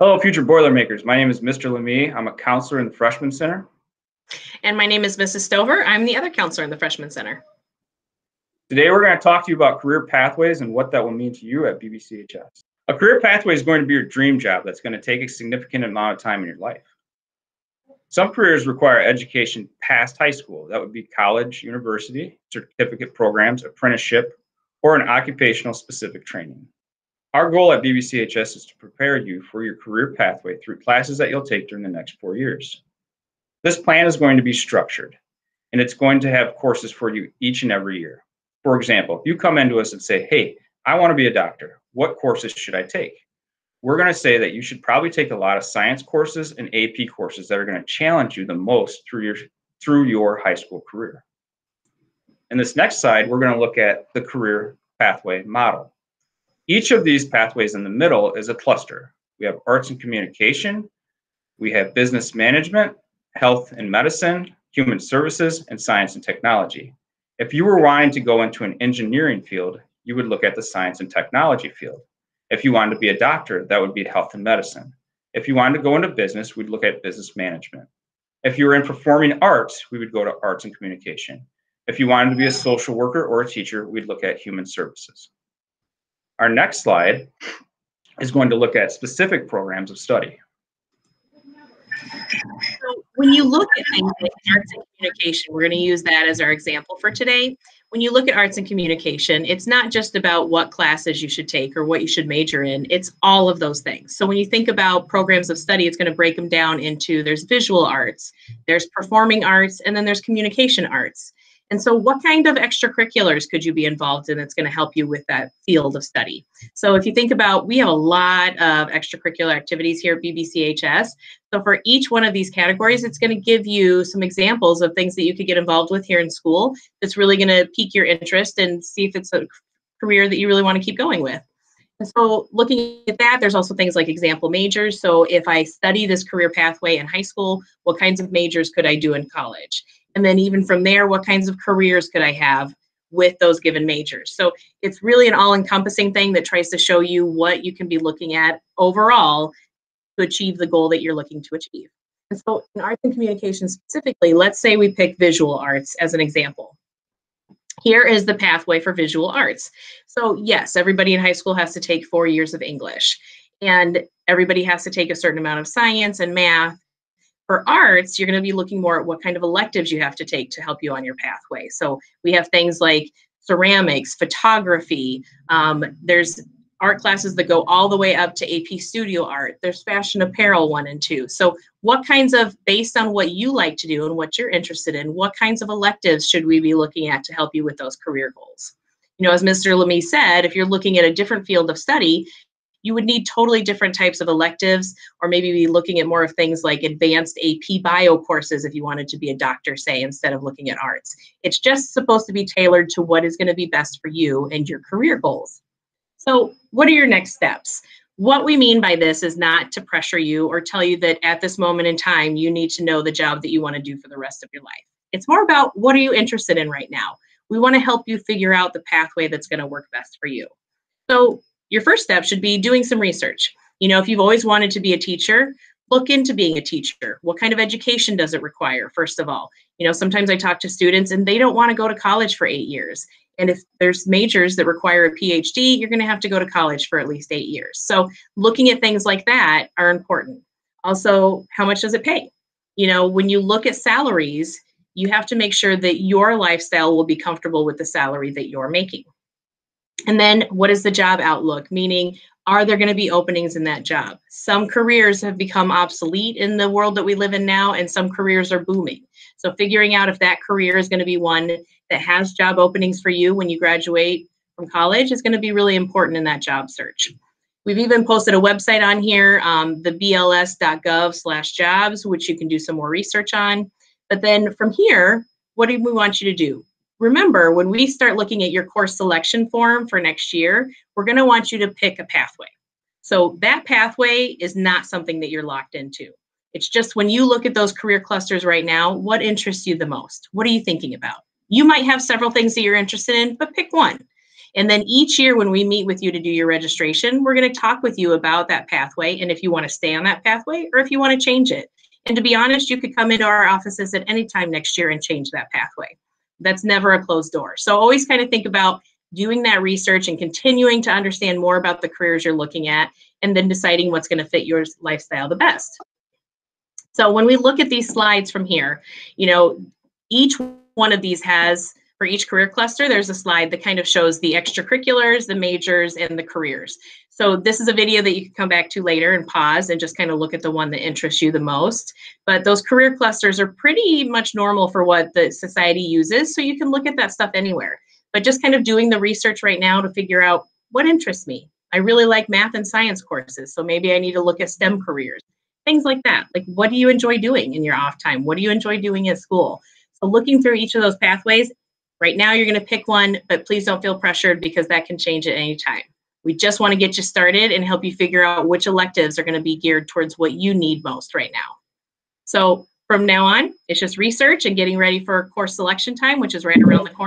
Hello, future Boilermakers. My name is Mr. Lemie. I'm a counselor in the Freshman Center. And my name is Mrs. Stover. I'm the other counselor in the Freshman Center. Today, we're going to talk to you about career pathways and what that will mean to you at BBCHS. A career pathway is going to be your dream job that's going to take a significant amount of time in your life. Some careers require education past high school. That would be college, university, certificate programs, apprenticeship, or an occupational specific training. Our goal at BBCHS is to prepare you for your career pathway through classes that you'll take during the next four years. This plan is going to be structured, and it's going to have courses for you each and every year. For example, if you come into us and say, hey, I want to be a doctor, what courses should I take? we're going to say that you should probably take a lot of science courses and AP courses that are going to challenge you the most through your through your high school career. In this next slide, we're going to look at the career pathway model. Each of these pathways in the middle is a cluster. We have arts and communication, we have business management, health and medicine, human services, and science and technology. If you were wanting to go into an engineering field, you would look at the science and technology field. If you wanted to be a doctor, that would be health and medicine. If you wanted to go into business, we'd look at business management. If you were in performing arts, we would go to arts and communication. If you wanted to be a social worker or a teacher, we'd look at human services. Our next slide is going to look at specific programs of study. So when you look at things like arts and communication, we're going to use that as our example for today when you look at arts and communication, it's not just about what classes you should take or what you should major in, it's all of those things. So when you think about programs of study, it's going to break them down into there's visual arts, there's performing arts, and then there's communication arts. And so, what kind of extracurriculars could you be involved in that's going to help you with that field of study? So, if you think about, we have a lot of extracurricular activities here at BBCHS. So, for each one of these categories, it's going to give you some examples of things that you could get involved with here in school that's really going to pique your interest and see if it's a career that you really want to keep going with. And so, looking at that, there's also things like example majors. So, if I study this career pathway in high school, what kinds of majors could I do in college? And then even from there, what kinds of careers could I have with those given majors? So it's really an all encompassing thing that tries to show you what you can be looking at overall to achieve the goal that you're looking to achieve. And so in arts and communication specifically, let's say we pick visual arts as an example. Here is the pathway for visual arts. So yes, everybody in high school has to take four years of English and everybody has to take a certain amount of science and math for arts, you're going to be looking more at what kind of electives you have to take to help you on your pathway. So we have things like ceramics, photography. Um, there's art classes that go all the way up to AP studio art. There's fashion apparel one and two. So what kinds of, based on what you like to do and what you're interested in, what kinds of electives should we be looking at to help you with those career goals? You know, as Mr. Lemie said, if you're looking at a different field of study, you would need totally different types of electives, or maybe be looking at more of things like advanced AP bio courses if you wanted to be a doctor, say, instead of looking at arts. It's just supposed to be tailored to what is going to be best for you and your career goals. So, what are your next steps? What we mean by this is not to pressure you or tell you that at this moment in time you need to know the job that you want to do for the rest of your life. It's more about what are you interested in right now? We want to help you figure out the pathway that's going to work best for you. So, your first step should be doing some research. You know, if you've always wanted to be a teacher, look into being a teacher. What kind of education does it require, first of all? You know, sometimes I talk to students and they don't want to go to college for eight years. And if there's majors that require a PhD, you're going to have to go to college for at least eight years. So looking at things like that are important. Also, how much does it pay? You know, when you look at salaries, you have to make sure that your lifestyle will be comfortable with the salary that you're making. And then what is the job outlook? Meaning, are there going to be openings in that job? Some careers have become obsolete in the world that we live in now, and some careers are booming. So, figuring out if that career is going to be one that has job openings for you when you graduate from college is going to be really important in that job search. We've even posted a website on here, um, the bls.gov slash jobs, which you can do some more research on. But then from here, what do we want you to do? Remember, when we start looking at your course selection form for next year, we're going to want you to pick a pathway. So that pathway is not something that you're locked into. It's just when you look at those career clusters right now, what interests you the most? What are you thinking about? You might have several things that you're interested in, but pick one. And then each year when we meet with you to do your registration, we're going to talk with you about that pathway and if you want to stay on that pathway or if you want to change it. And to be honest, you could come into our offices at any time next year and change that pathway. That's never a closed door. So always kind of think about doing that research and continuing to understand more about the careers you're looking at and then deciding what's going to fit your lifestyle the best. So when we look at these slides from here, you know, each one of these has for each career cluster, there's a slide that kind of shows the extracurriculars, the majors, and the careers. So this is a video that you can come back to later and pause and just kind of look at the one that interests you the most. But those career clusters are pretty much normal for what the society uses, so you can look at that stuff anywhere. But just kind of doing the research right now to figure out what interests me. I really like math and science courses, so maybe I need to look at STEM careers. Things like that. Like what do you enjoy doing in your off time? What do you enjoy doing at school? So looking through each of those pathways, right now you're going to pick one, but please don't feel pressured because that can change at any time. We just want to get you started and help you figure out which electives are going to be geared towards what you need most right now. So from now on, it's just research and getting ready for course selection time, which is right around the corner.